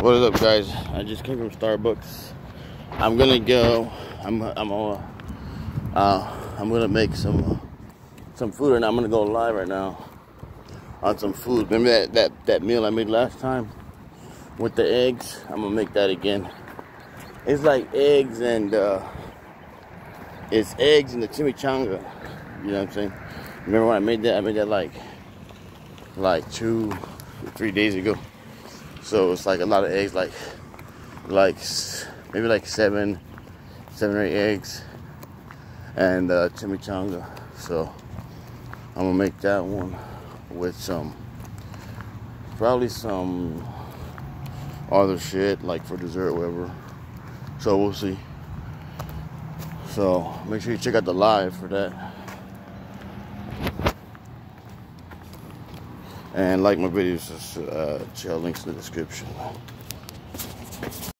What is up, guys? I just came from Starbucks. I'm gonna go. I'm I'm gonna uh, I'm gonna make some some food, and I'm gonna go live right now on some food. Remember that that that meal I made last time with the eggs? I'm gonna make that again. It's like eggs and uh, it's eggs and the chimichanga. You know what I'm saying? Remember when I made that? I made that like like two, three days ago. So it's like a lot of eggs, like like maybe like seven, seven or eight eggs, and uh, chimichanga. So I'm gonna make that one with some probably some other shit like for dessert, whatever. So we'll see. So make sure you check out the live for that. And like my videos, uh, check out links in the description.